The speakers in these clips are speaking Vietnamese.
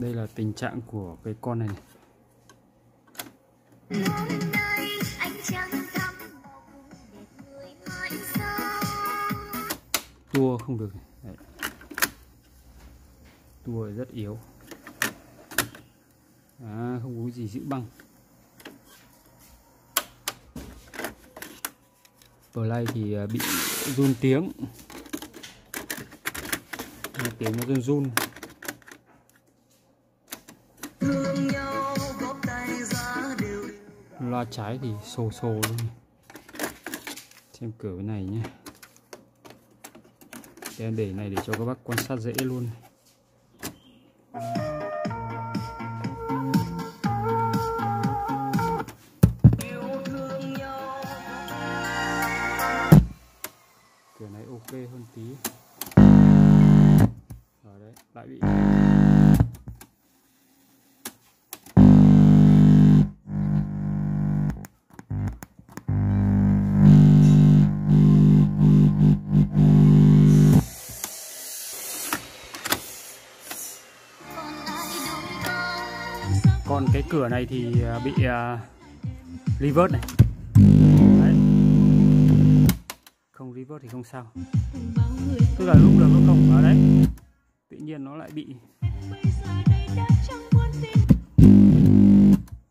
đây là tình trạng của cái con này, này. tua không được Đấy. tua rất yếu. À, không có gì giữ băng. Play thì à, bị run tiếng. Tiếng nó run run. Ba trái thì sồ sồ luôn xem cửa cái này nhé. Em để này để cho các bác quan sát dễ luôn. Cửa này ok hơn tí. Rồi đấy, lại bị còn cái cửa này thì à, bị à, uh, reverse này. Đấy. không reverse thì không sao. Tức là lúc được lúc không ở đấy. Tự nhiên nó lại bị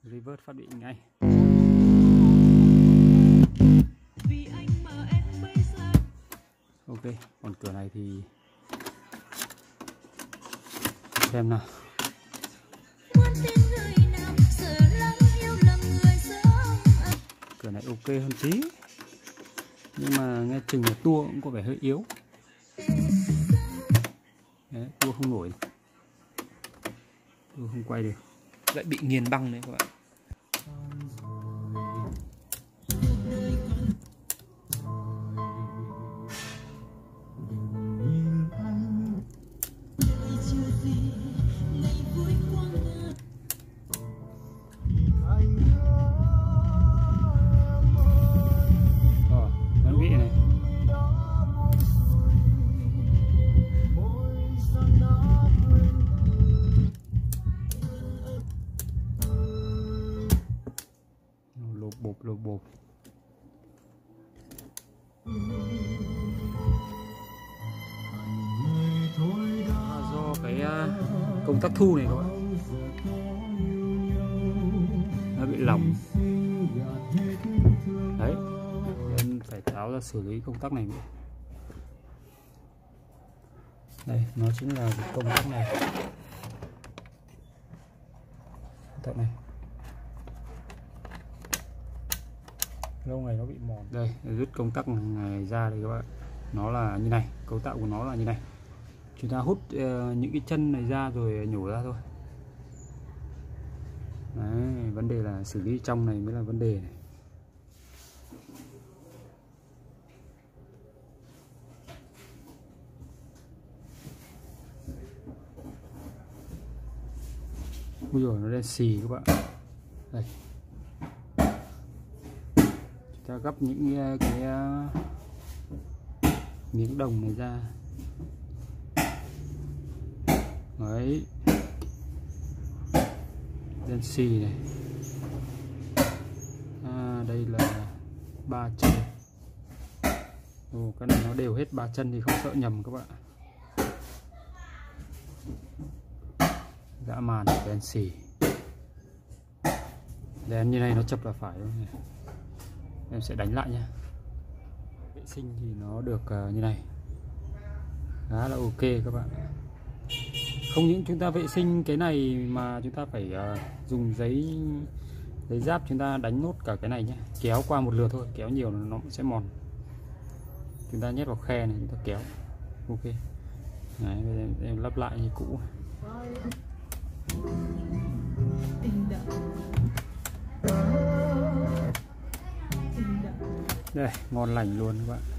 reverse phát định ngay. Ok còn cửa này thì xem nào. Ok hơn tí. Nhưng mà nghe chừng là tua cũng có vẻ hơi yếu. Đấy, tua không nổi. Tua không quay được. Lại bị nghiền băng đấy các bạn. Công tắc thu này các bạn. Nó bị lỏng. Đấy, nên phải tháo ra xử lý công tắc này đây, nó chính là công tắc này. Công tắc này. Lâu ngày nó bị mòn. Đây, rút công tắc này ra đây các bạn. Nó là như này, cấu tạo của nó là như này chúng ta hút uh, những cái chân này ra rồi nhổ ra thôi. Đấy, vấn đề là xử lý trong này mới là vấn đề này. Ui dồi, nó đen xì các bạn. Đây. Chúng ta gấp những ờ, cái, cái miếng đồng này ra. Đấy. Đen xì này. À, Đây là ba chân. Ồ, cái này nó đều hết ba chân thì không sợ nhầm các bạn dã màn đen xì. Đèn như này nó chập là phải luôn này. em sẽ đánh lại nhé vệ sinh thì nó được à, như này. Khá là ok các bạn không những chúng ta vệ sinh cái này mà chúng ta phải uh, dùng giấy giấy giáp chúng ta đánh nốt cả cái này nhé kéo qua một lượt thôi kéo nhiều nó sẽ mòn. Chúng ta nhét vào khe này chúng ta kéo. Ok. Đấy, bây giờ em, em lắp lại như cũ. Đây ngon lành luôn các bạn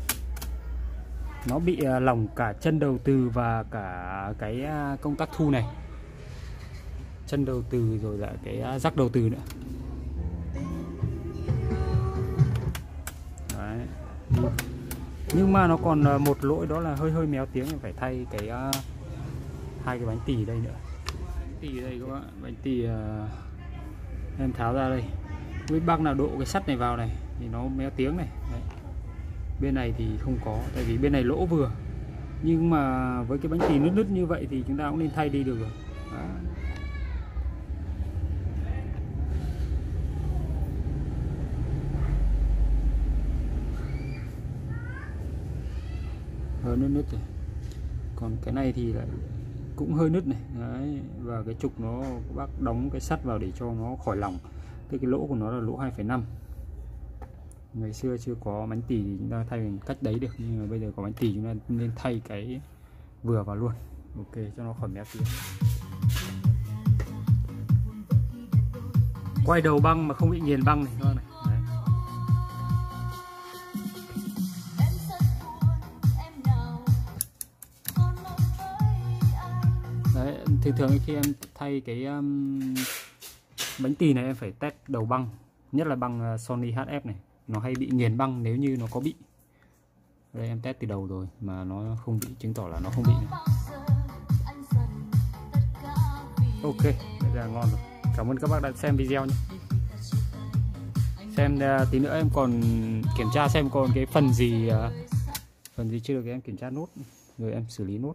nó bị à, lỏng cả chân đầu từ và cả cái à, công tắc thu này. Chân đầu từ rồi là cái à, rắc đầu từ nữa. Đấy. nhưng mà nó còn một lỗi đó là hơi hơi méo tiếng phải thay cái hai cái bánh tì đây nữa. Tì đây các bạn. Bánh tì uh, em tháo ra đây. Với bác nào độ cái sắt này vào này thì nó méo tiếng này. Đấy bên này thì không có tại vì bên này lỗ vừa. Nhưng mà với cái bánh tì nứt nứt như vậy thì chúng ta cũng nên thay đi được rồi. Đó. hơi nứt nứt rồi còn cái này thì lại cũng hơi nứt này. Đấy và cái trục nó bác đóng cái sắt vào để cho nó khỏi lỏng. Cái cái lỗ của nó là lỗ 2,5 ngày xưa chưa có bánh tì thì chúng ta thay bằng cách đấy được nhưng mà bây giờ có bánh tì chúng ta nên thay cái vừa vào luôn. Ok cho nó khỏi méo tiếng quay đầu băng mà không bị nghiền băng này các bạn này. Đấy. thường thường khi em thay cái um, bánh tì này em phải test đầu băng nhất là băng uh, Sony HF này nó hay bị nghiền băng nếu như nó có bị. Đây, em test từ đầu rồi mà nó không bị, chứng tỏ là nó không bị. Nữa. ok bây giờ ngon rồi. Cảm ơn các bác đã xem video nhé. Xem à, tí nữa em còn kiểm tra xem còn cái phần gì à, phần gì chưa được em kiểm tra nốt rồi em xử lý nốt.